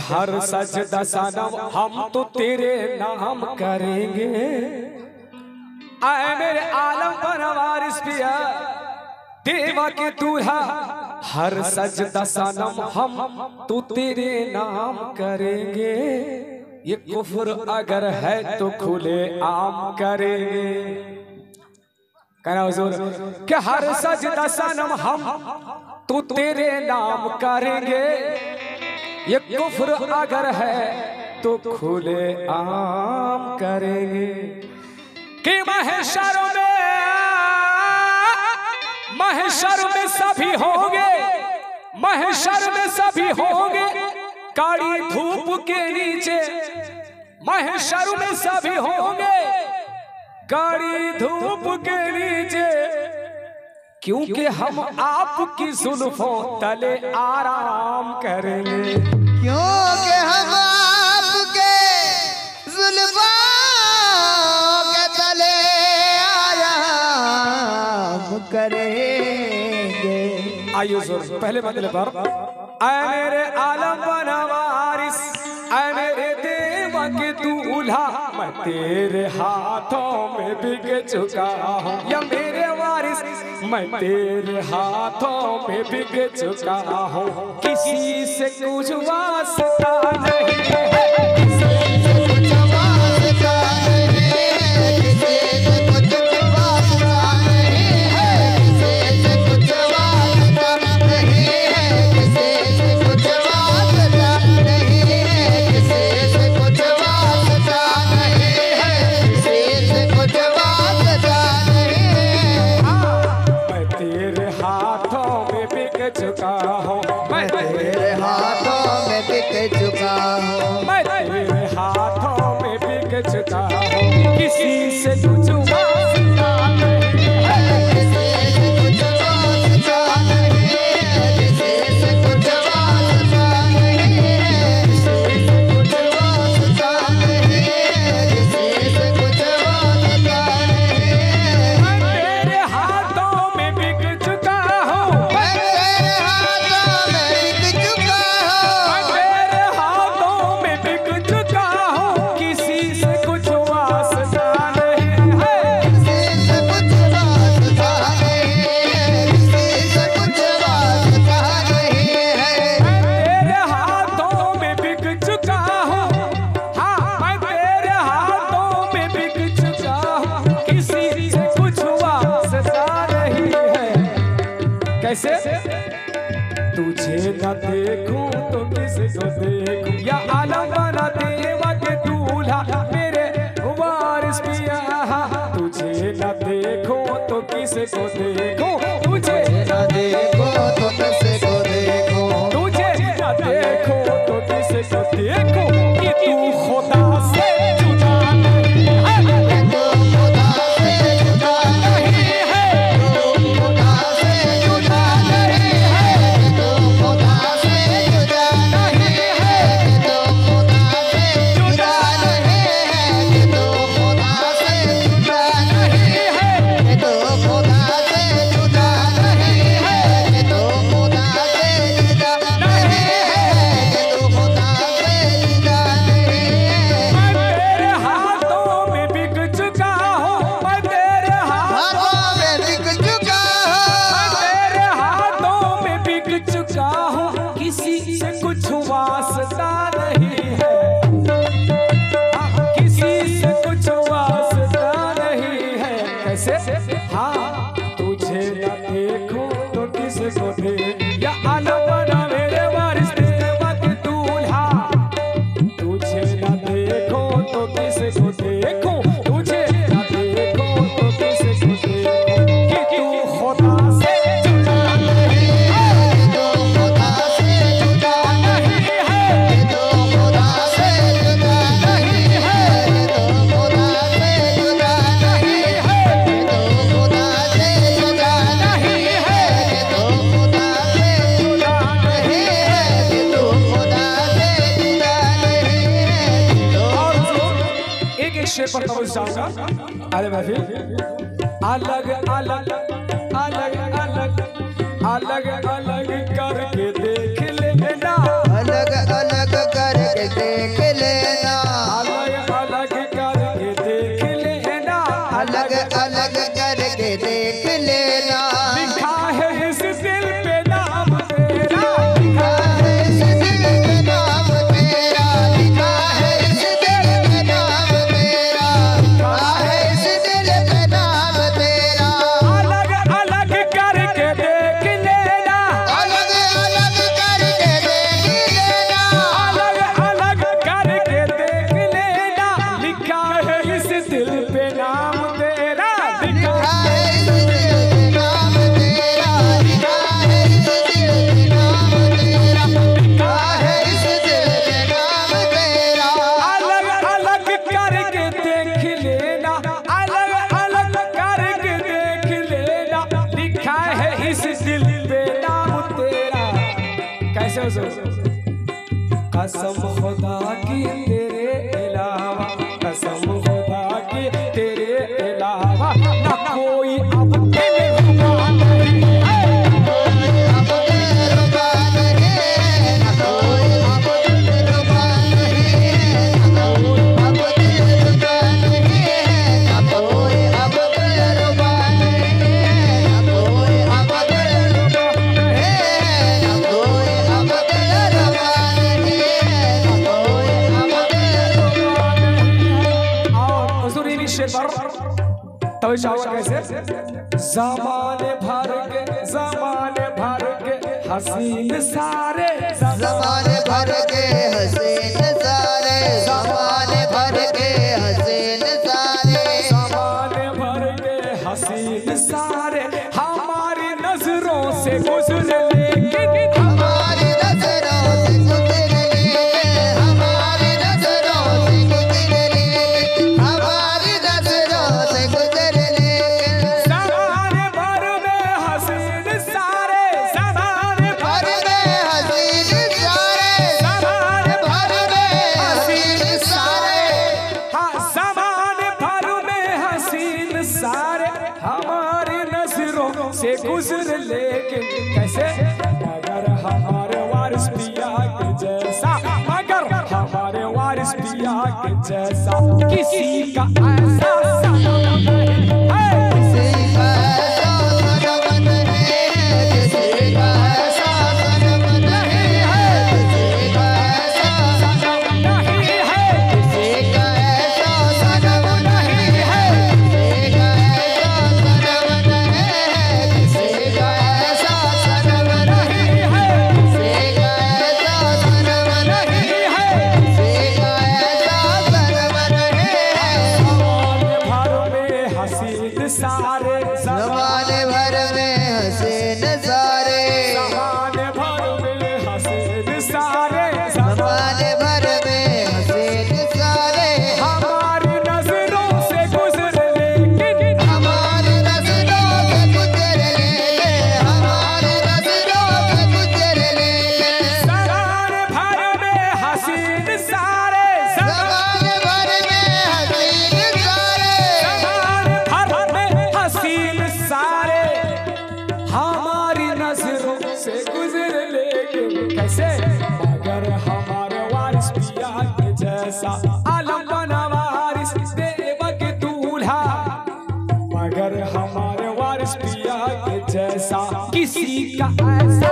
हर सजदा दसाना हम तो तेरे नाम करेंगे। आए मेरे आलम पर वारिस पिया देवा के दूल्हा। हर सजदा सनम हम तो तेरे नाम करेंगे। ये कुफर अगर है तो खुले आम करेंगे। कहना कि हर सजदा सनम हम तो तेरे नाम करेंगे। ये कुफर अगर है तो खुले आम करेंगे। कि महेश्वर में महेश्वर में सभी होंगे महेश्वर में सभी होंगे, काली धूप के नीचे महेश्वर में सभी होंगे, काली धूप के नीचे क्योंकि हम आपकी जुल्फों तले आराम करेंगे। क्योंकि हम आपके के तले आराम करेंगे। आइए पहले बदले पर। मेरे आलम बनावा। दूल्हा, मैं तेरे हाथों में बिक चुका हूँ। या मेरे वारिस, मैं तेरे हाथों में बिक चुका हूँ। किसी से कुछ वास्ता नहीं है को तुझे राधे को በፊት አለግ አለግ አለግ አለግ ऐसे कसम खुदा की तेरे इलाह हसीन सारे जमाने भर के हसीन से गुजर लेके कैसे? अगर हमारे वारिस पिया के जैसा अगर हमारे वारिस पिया के जैसा, किसी का सारे आलम बना वारिस देव के दूल्हा। मगर हमारे वारिस पिया के जैसा किसी का ऐसा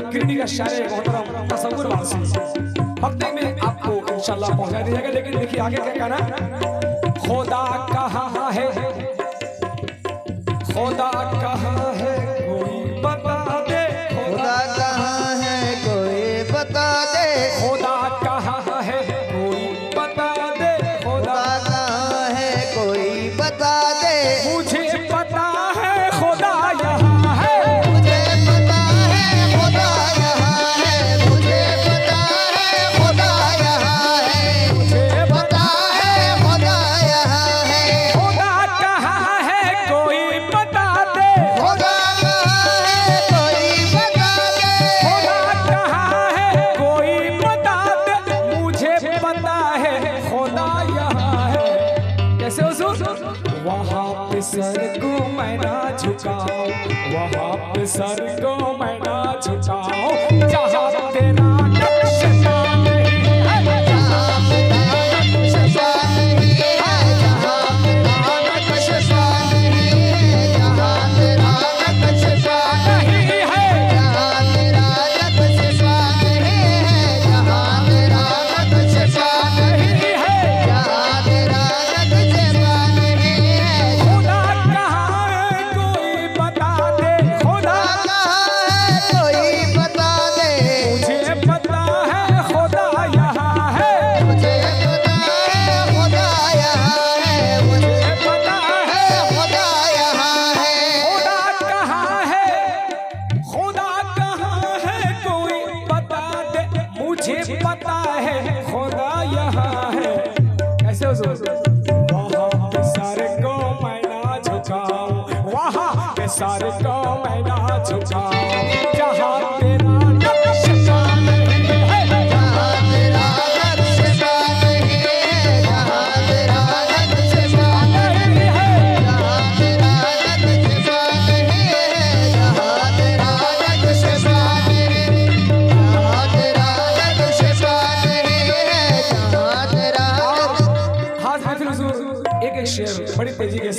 से गिरडी का शायर मोहतरम तस्वुर वासी भक्ति में आपको इंशाल्लाह पहुँचा दिया जाएगा, लेकिन देखिए आगे क्या कहना बनता है, खुदा यहाँ है। कैसे हो वहाँ पे सर को मैना झुकाओ वहाँ पे सर को मैना झुकाओ जहाँ तेरे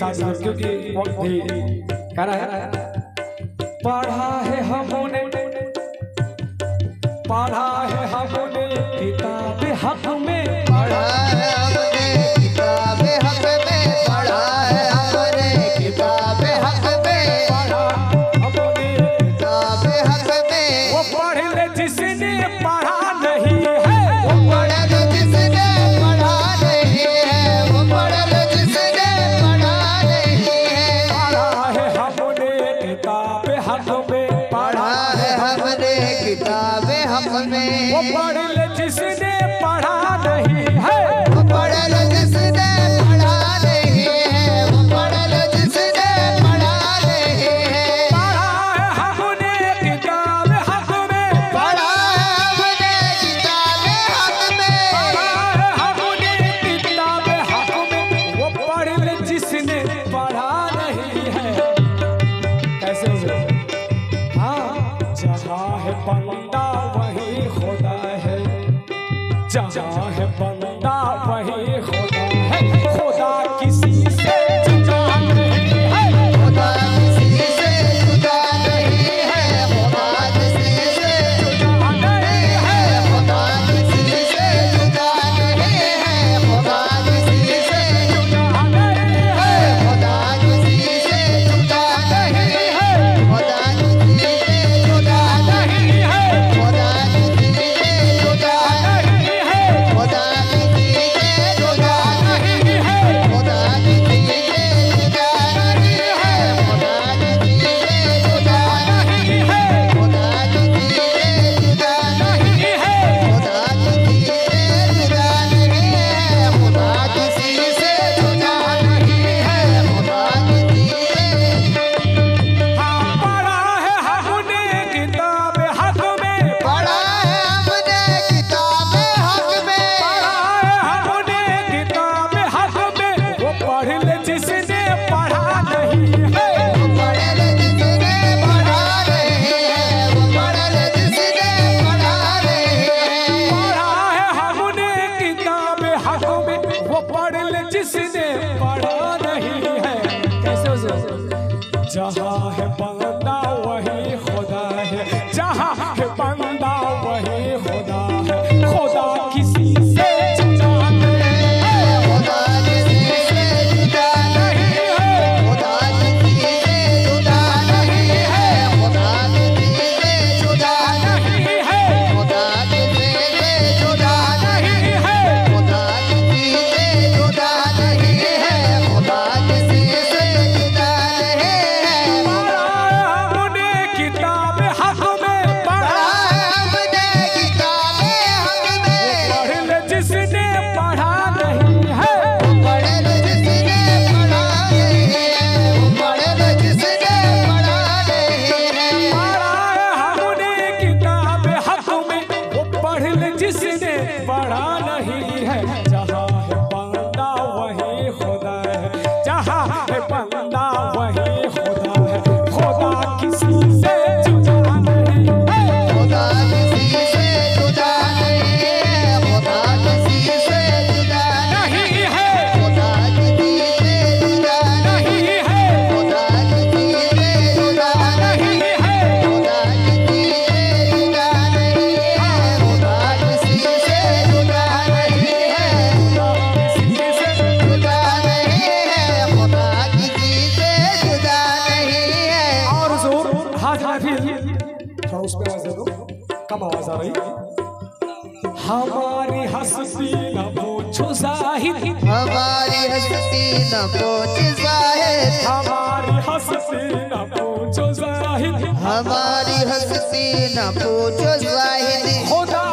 साथ क्योंकि पढ़ा है हमने पढ़ा है हमने किताब हक में ও পড়লে था हाफिज थोड़ा उस उसमें आवाज़ दे दो कम आवाज़ आ रही हमारी हँसी न पूछो ज़ाहिर। हमारी हँसी न पूछो ज़ाहिर हमारी हँसी न पूछो ज़ाहिर हमारी हँसी न पूछो ज़ाहिर खुदा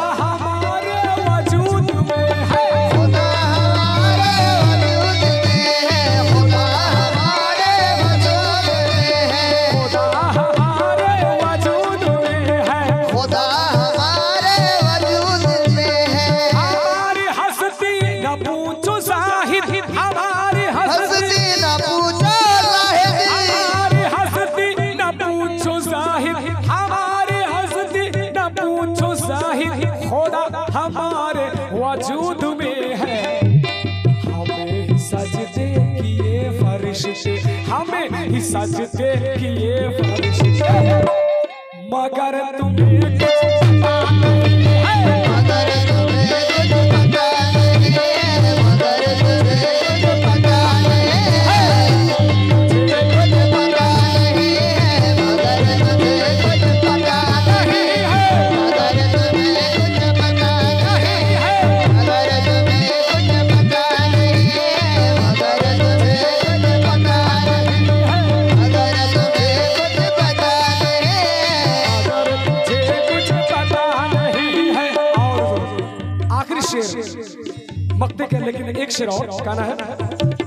sabe ter que levar. Magareta, um अक्षर और गाना है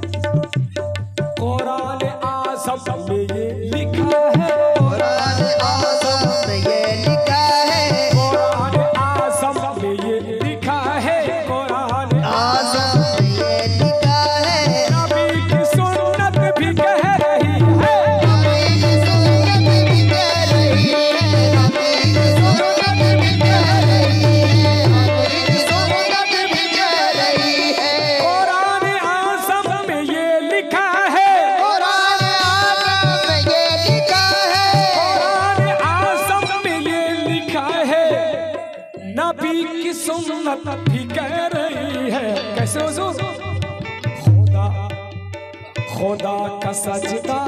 कह रही है। कैसे खुदा खुदा का सजदा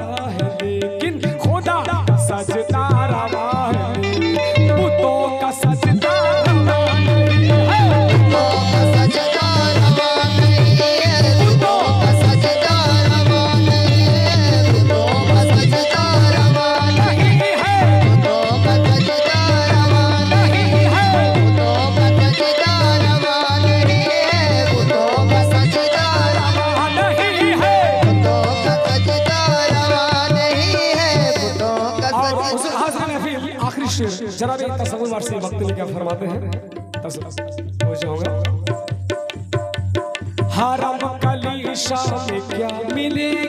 रहा है लेकिन खुदा का सजदा जरा भी तस्वीर वारसी वक्त में क्या फरमाते हैं? वो हरम कली में क्या मिले?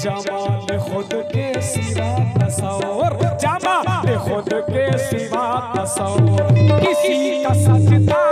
जमाल खुद के सिवा तस्वर। जमाल खुद के सिवा तस्वर। किसी का सजदा